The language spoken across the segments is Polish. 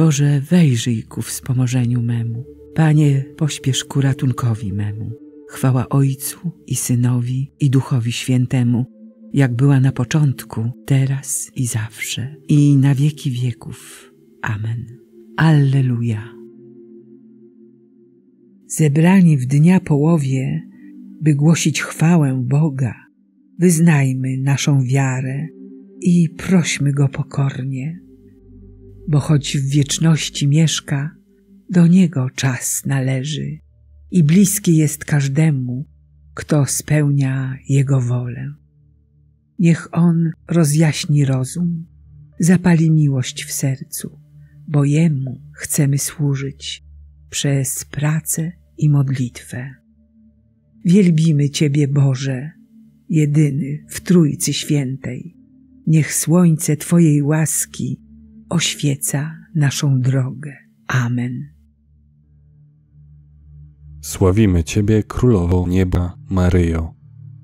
Boże, wejrzyj ku wspomożeniu memu. Panie, pośpiesz ku ratunkowi memu. Chwała Ojcu i Synowi i Duchowi Świętemu, jak była na początku, teraz i zawsze, i na wieki wieków. Amen. Alleluja. Zebrani w dnia połowie, by głosić chwałę Boga, wyznajmy naszą wiarę i prośmy Go pokornie, bo choć w wieczności mieszka, do Niego czas należy i bliski jest każdemu, kto spełnia Jego wolę. Niech On rozjaśni rozum, zapali miłość w sercu, bo Jemu chcemy służyć przez pracę i modlitwę. Wielbimy Ciebie, Boże, jedyny w Trójcy Świętej. Niech słońce Twojej łaski oświeca naszą drogę. Amen. Sławimy Ciebie, Królowo Nieba, Maryjo,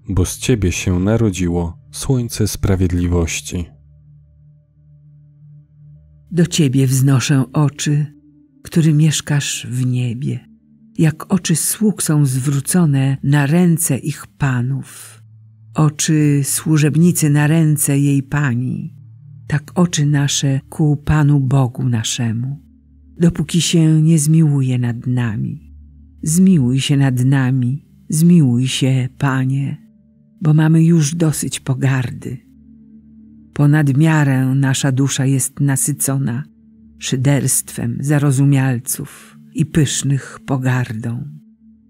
bo z Ciebie się narodziło Słońce Sprawiedliwości. Do Ciebie wznoszę oczy, który mieszkasz w niebie, jak oczy sług są zwrócone na ręce ich panów, oczy służebnicy na ręce jej pani, tak oczy nasze ku Panu Bogu naszemu, dopóki się nie zmiłuje nad nami. Zmiłuj się nad nami, zmiłuj się, Panie, bo mamy już dosyć pogardy. Ponad miarę nasza dusza jest nasycona szyderstwem zarozumialców i pysznych pogardą.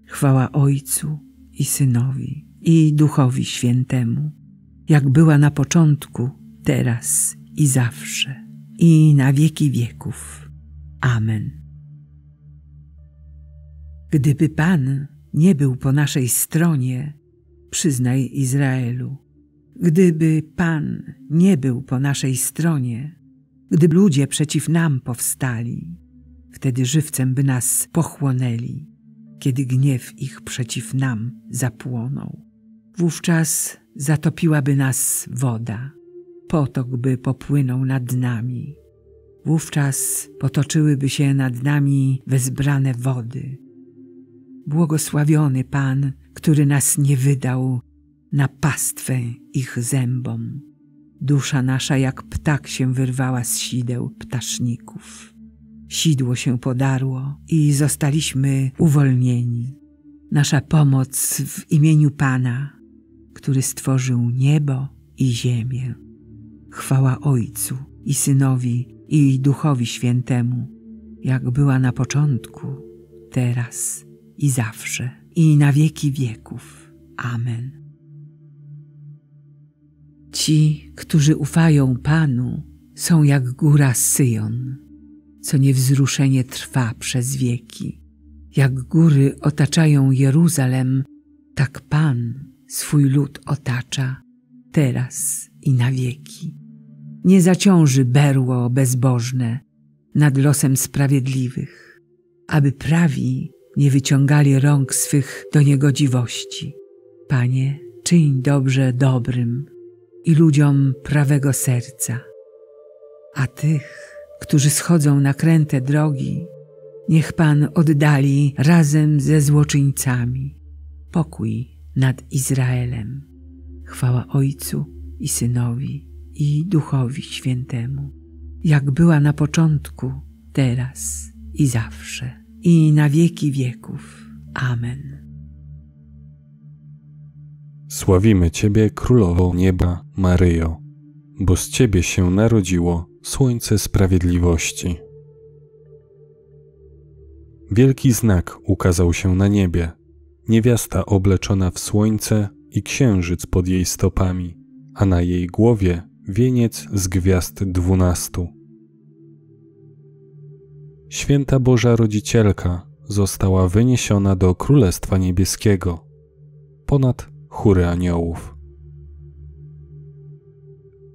Chwała Ojcu i Synowi i Duchowi Świętemu, jak była na początku, teraz i zawsze, i na wieki wieków. Amen. Gdyby Pan nie był po naszej stronie, przyznaj Izraelu, gdyby Pan nie był po naszej stronie, gdy ludzie przeciw nam powstali, wtedy żywcem by nas pochłonęli, kiedy gniew ich przeciw nam zapłonął. Wówczas zatopiłaby nas woda, potok by popłynął nad nami. Wówczas potoczyłyby się nad nami wezbrane wody. Błogosławiony Pan, który nas nie wydał na pastwę ich zębom. Dusza nasza jak ptak się wyrwała z sideł ptaszników. Sidło się podarło i zostaliśmy uwolnieni. Nasza pomoc w imieniu Pana, który stworzył niebo i ziemię. Chwała Ojcu i Synowi i Duchowi Świętemu, jak była na początku, teraz i zawsze, i na wieki wieków. Amen. Ci, którzy ufają Panu, są jak góra Syjon, co niewzruszenie trwa przez wieki. Jak góry otaczają Jeruzalem, tak Pan swój lud otacza, teraz i na wieki. Nie zaciąży berło bezbożne nad losem sprawiedliwych, aby prawi nie wyciągali rąk swych do niegodziwości. Panie, czyń dobrze dobrym i ludziom prawego serca, a tych, którzy schodzą na kręte drogi, niech Pan oddali razem ze złoczyńcami. Pokój nad Izraelem. Chwała Ojcu i Synowi i Duchowi Świętemu, jak była na początku, teraz i zawsze, i na wieki wieków. Amen. Sławimy Ciebie, Królowo Nieba, Maryjo, bo z Ciebie się narodziło Słońce Sprawiedliwości. Wielki znak ukazał się na niebie. Niewiasta obleczona w słońce i księżyc pod jej stopami, a na jej głowie wieniec z gwiazd dwunastu. Święta Boża Rodzicielka została wyniesiona do Królestwa Niebieskiego ponad chóry aniołów.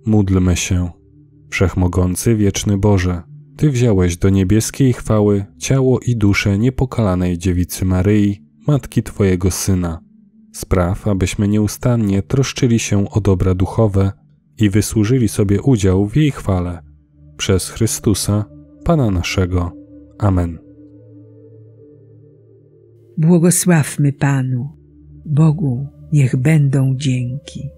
Módlmy się, Wszechmogący, wieczny Boże, Ty wziąłeś do niebieskiej chwały ciało i duszę niepokalanej dziewicy Maryi, matki Twojego Syna. Spraw, abyśmy nieustannie troszczyli się o dobra duchowe i wysłużyli sobie udział w jej chwale. Przez Chrystusa, Pana naszego. Amen. Błogosławmy Panu, Bogu niech będą dzięki.